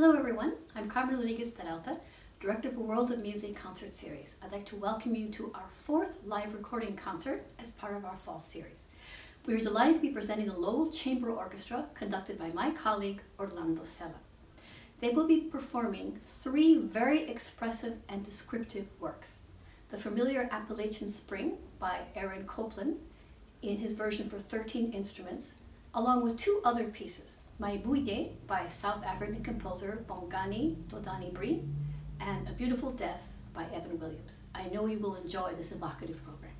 Hello everyone, I'm Carmen Rodriguez Peralta, Director for World of Music Concert Series. I'd like to welcome you to our fourth live recording concert as part of our fall series. We are delighted to be presenting the Lowell Chamber Orchestra conducted by my colleague Orlando Cela. They will be performing three very expressive and descriptive works. The familiar Appalachian Spring by Aaron Copland in his version for 13 instruments, along with two other pieces, Maibuye by South African composer Bongani Ndodana Breen and A Beautiful Death by Evan Williams. I know you will enjoy this evocative program.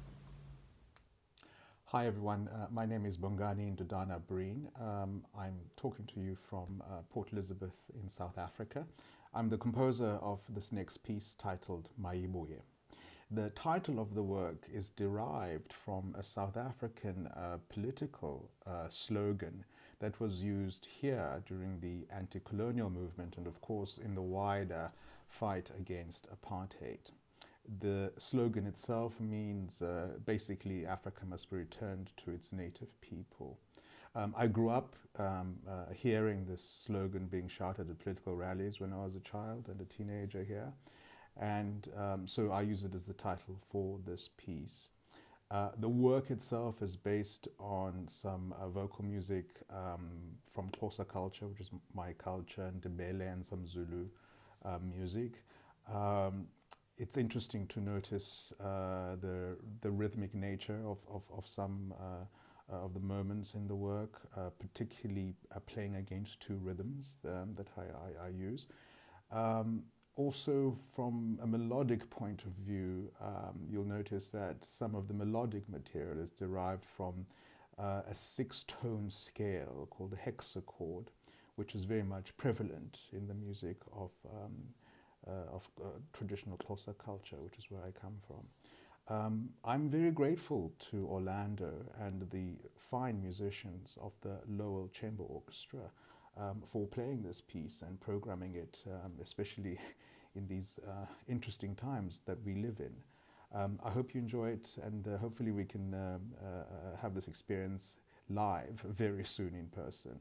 Hi everyone, uh, my name is Bongani Ndodana Breen. Um, I'm talking to you from uh, Port Elizabeth in South Africa. I'm the composer of this next piece titled Maibuye. The title of the work is derived from a South African uh, political uh, slogan that was used here during the anti-colonial movement and of course in the wider fight against apartheid. The slogan itself means uh, basically Africa must be returned to its native people. Um, I grew up um, uh, hearing this slogan being shouted at political rallies when I was a child and a teenager here. And um, so I use it as the title for this piece. Uh, the work itself is based on some uh, vocal music um, from Xhosa culture, which is my culture, and Ndebele and some Zulu uh, music. Um, it's interesting to notice uh, the, the rhythmic nature of, of, of some uh, of the moments in the work, particularly playing against two rhythms um, that I, I, I use. Um, also, from a melodic point of view, um, you'll notice that some of the melodic material is derived from uh, a six-tone scale called a hexachord, which is very much prevalent in the music of, um, uh, of uh, traditional Xhosa culture, which is where I come from. Um, I'm very grateful to Orlando and the fine musicians of the Lowell Chamber Orchestra um, for playing this piece and programming it, um, especially in these uh, interesting times that we live in. Um, I hope you enjoy it, and uh, hopefully we can um, uh, have this experience live very soon in person.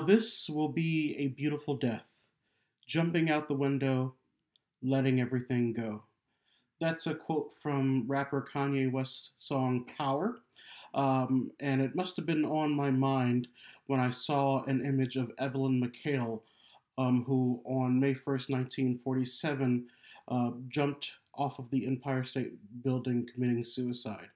Now, this will be a beautiful death. Jumping out the window, letting everything go. That's a quote from rapper Kanye West's song Power. Um, and it must have been on my mind when I saw an image of Evelyn McHale, um, who on May 1st, 1947, uh, jumped off of the Empire State Building committing suicide.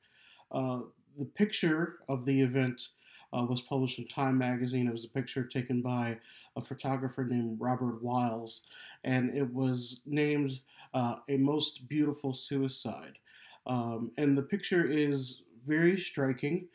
Uh, the picture of the event uh, was published in Time magazine. It was a picture taken by a photographer named Robert Wiles, and it was named uh, A Most Beautiful Suicide. Um, and the picture is very striking.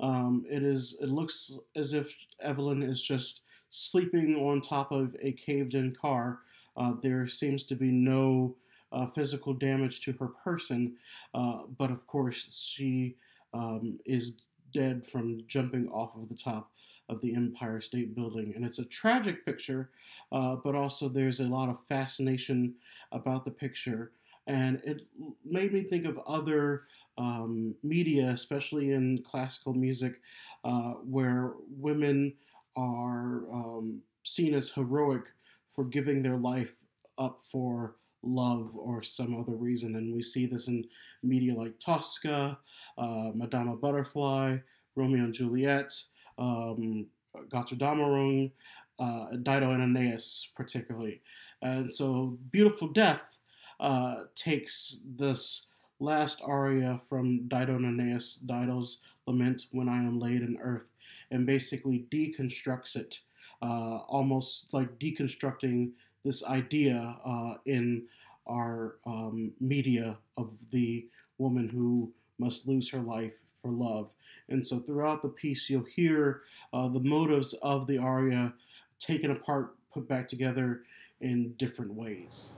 Um, it is. It looks as if Evelyn is just sleeping on top of a caved-in car. Uh, there seems to be no uh, physical damage to her person, uh, but of course she um, is dead from jumping off of the top of the Empire State Building. And it's a tragic picture, uh, but also there's a lot of fascination about the picture. And it made me think of other um, media, especially in classical music, uh, where women are um, seen as heroic for giving their life up for love or some other reason. And we see this in media like Tosca, uh, Madama Butterfly, Romeo and Juliet, um, Götterdämmerung, uh, Dido and Aeneas, particularly. And so, Beautiful Death uh, takes this last aria from Dido and Aeneas, Dido's Lament, When I Am Laid in Earth, and basically deconstructs it, uh, almost like deconstructing this idea uh, in our um, media of the woman who must lose her life for love. And so throughout the piece, you'll hear uh, the motives of the aria taken apart, put back together in different ways.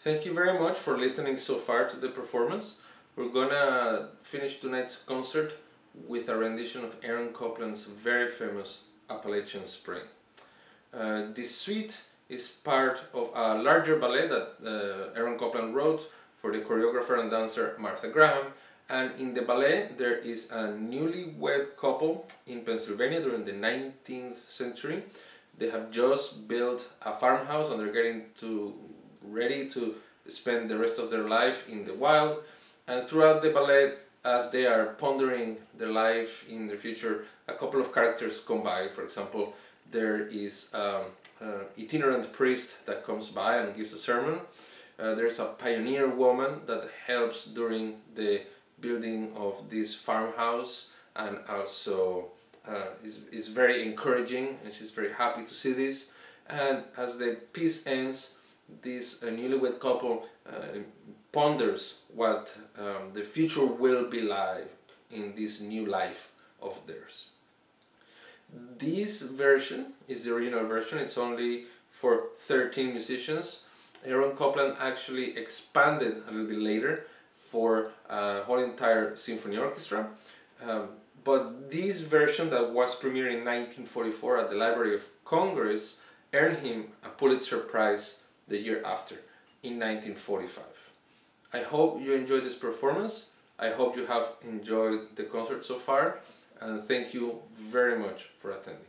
Thank you very much for listening so far to the performance. We're gonna finish tonight's concert with a rendition of Aaron Copland's very famous Appalachian Spring. Uh, this suite is part of a larger ballet that uh, Aaron Copland wrote for the choreographer and dancer Martha Graham. And in the ballet, there is a newlywed couple in Pennsylvania during the 19th century. They have just built a farmhouse and they're getting to ready to spend the rest of their life in the wild. And throughout the ballet, as they are pondering their life in the future, a couple of characters come by. For example, there is um, an itinerant priest that comes by and gives a sermon. Uh, there's a pioneer woman that helps during the building of this farmhouse and also uh, is, is very encouraging and she's very happy to see this. And as the piece ends, this uh, newlywed couple uh, ponders what um, the future will be like in this new life of theirs. This version is the original version, it's only for 13 musicians. Aaron Copland actually expanded a little bit later for a whole entire symphony orchestra. Um, but this version that was premiered in 1944 at the Library of Congress earned him a Pulitzer Prize the year after, in 1945. I hope you enjoyed this performance. I hope you have enjoyed the concert so far and thank you very much for attending.